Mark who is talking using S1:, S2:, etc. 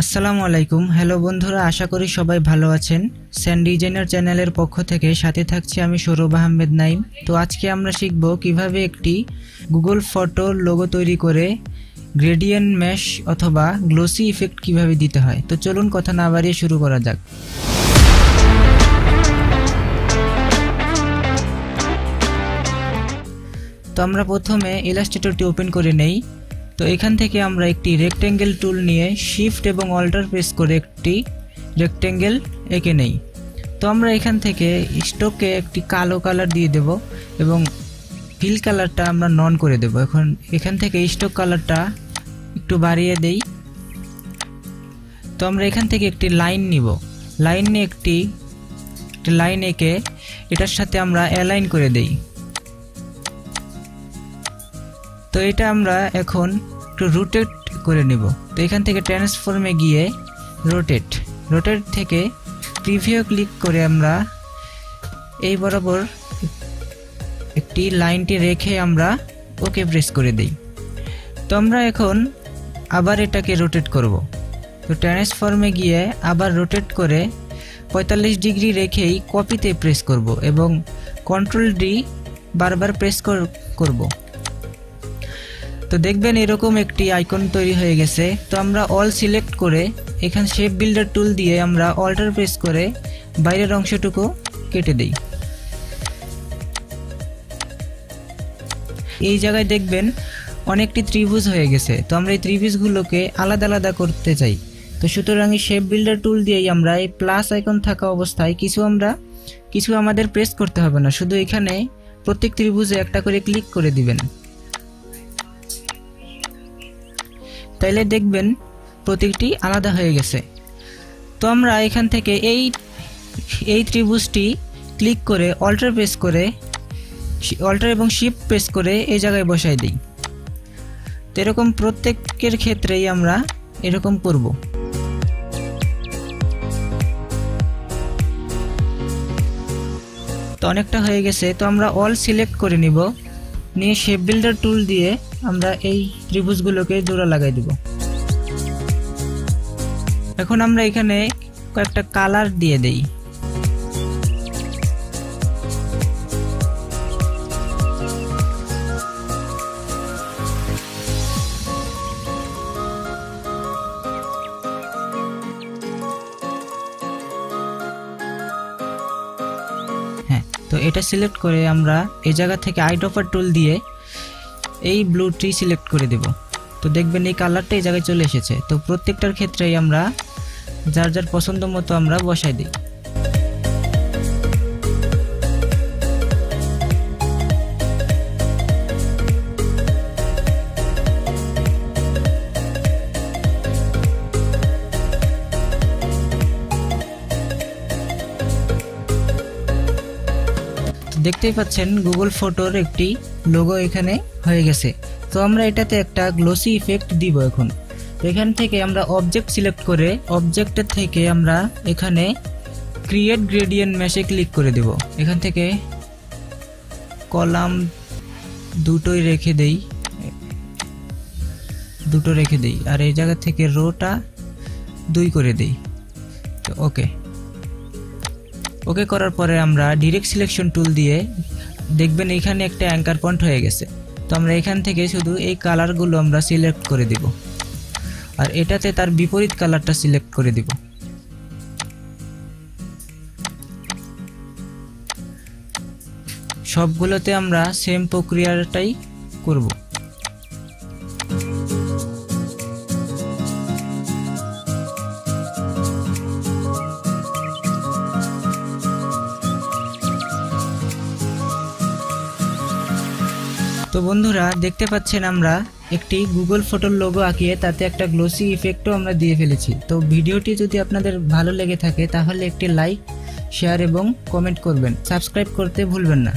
S1: আসসালামু আলাইকুম। হ্যালো বন্ধুরা, আশা করি সবাই ভালো আছেন। স্যান্ড ডিজাইনার চ্যানেলের পক্ষ থেকে সাথে থাকছি আমি সৌরভ আহমেদ নাইম। তো আজকে আমরা শিখব কীভাবে একটি গুগল ফটো লোগো তৈরি করে গ্রেডিয়েন্ট ম্যাশ অথবা গ্লোসি ইফেক্ট কীভাবে দিতে হয়। তো চলুন কথা না বাড়িয়ে শুরু করা যাক। তো আমরা প্রথমে ইলাস্ট্রেটরটি ওপেন করে নেই। তো এখান থেকে আমরা একটি রেক্টেঙ্গেল টুল নিয়ে শিফট এবং অল্টার প্রেস করে একটি রেক্টেঙ্গেল এঁকে নেই। তো আমরা এখান থেকে স্টোককে একটি কালো কালার দিয়ে দেব এবং ফিল কালারটা আমরা নন করে দেব। এখন এখান থেকে স্টোক কালারটা একটু বাড়িয়ে দেই। তো আমরা এখান থেকে একটি লাইন নিব। লাইন নিয়ে একটি একটি লাইন এঁকে এটার সাথে আমরা অ্যালাইন করে দেই। তো এটা আমরা এখন একটু রোটেট করে নিব। তো এখান থেকে ট্রান্সফর্মে গিয়ে রোটেট রোটেট থেকে প্রিভিউ ক্লিক করে আমরা এই বরাবর একটি লাইনটি রেখে আমরা ওকে প্রেস করে দেই। তো আমরা এখন আবার এটাকে রোটেট করব। তো ট্রান্সফর্মে গিয়ে আবার রোটেট করে পঁয়তাল্লিশ ডিগ্রি রেখেই কপিতে প্রেস করব এবং কন্ট্রোল ডি বারবার প্রেস করব। তো দেখবেন এরকম একটি আইকন তৈরি হয়ে গেছে। তো আমরা অল সিলেক্ট করে এখান শেপ বিল্ডার টুল দিয়ে আমরা অল্টার প্রেস করে বাইরের অংশটুকু কেটে দেই। এই জায়গায় দেখবেন অনেকটি ত্রিভুজ হয়ে গেছে। তো আমরা এই ত্রিভুজগুলোকে আলাদা আলাদা করতে চাই। তো সুতরাং এই শেপ বিল্ডার টুল দিয়েই আমরা এই প্লাস আইকন থাকা অবস্থায় কিছু আমরা, কিছু আমাদের প্রেস করতে হবে না। শুধু এখানে প্রত্যেক ত্রিভুজে একটা করে ক্লিক করে দিবেন। তাইলে দেখবেন প্রতীকটি আলাদা হয়ে গেছে। তো আমরা এখান থেকে এই এই ত্রিভুজটি ক্লিক করে অল্টার প্রেস করে, অল্টার এবং শিফট প্রেস করে এই জায়গায় বসাই দিই। তো এরকম প্রত্যেকের ক্ষেত্রেই আমরা এরকম করব। তো অনেকটা হয়ে গেছে। তো আমরা অল সিলেক্ট করে নিব। নিয়ে শেপ বিল্ডার টুল দিয়ে আমরা এই ত্রিভুজগুলোকে জোড়া লাগাই দিব। এখন আমরা এখানে কয়েকটা কালার দিয়ে দেই। হ্যাঁ তো এটা সিলেক্ট করে আমরা এই জায়গা থেকে আইডফার টুল দিয়ে এই ব্লুটি সিলেক্ট করে দেব। তো দেখবেন এই কালারটা এই জায়গায় চলে এসেছে। তো প্রত্যেকটার ক্ষেত্রেই আমরা যার যার পছন্দ মতো আমরা বসাই দিই। দেখতেই পাচ্ছেন গুগল ফটোর একটি লোগো এখানে হয়ে গেছে। তো আমরা এটাতে একটা গ্লোসি ইফেক্ট দিব এখন। এখান থেকে আমরা অবজেক্ট সিলেক্ট করে অবজেক্টের থেকে আমরা এখানে ক্রিয়েট গ্রেডিয়েন্ট ম্যাশে ক্লিক করে দেব। এখান থেকে কলাম দুটোই রেখে দেই। দুটো রেখে দেই। আর এই জায়গা থেকে রোটা দুই করে দেই। তো ওকে ওকে করার পরে আমরা ডিরেক্ট সিলেকশন টুল দিয়ে দেখবেন এখানে একটা অ্যাঙ্কার পয়েন্ট হয়ে গেছে। তো আমরা এখান থেকে শুধু এই কালারগুলো আমরা সিলেক্ট করে দিব। আর এটাতে তার বিপরীত কালারটা সিলেক্ট করে দিব। সবগুলোতে আমরা সেম প্রক্রিয়াটাই করব। তো বন্ধুরা, দেখতে পাচ্ছেন আমরা একটি গুগল ফটোর লোগো আঁকিয়ে তাতে একটা গ্লোসি ইফেক্টও আমরা দিয়ে ফেলেছি। তো ভিডিওটি যদি আপনাদের ভালো লেগে থাকে, তাহলে একটি লাইক শেয়ার এবং কমেন্ট করবেন। সাবস্ক্রাইব করতে ভুলবেন না।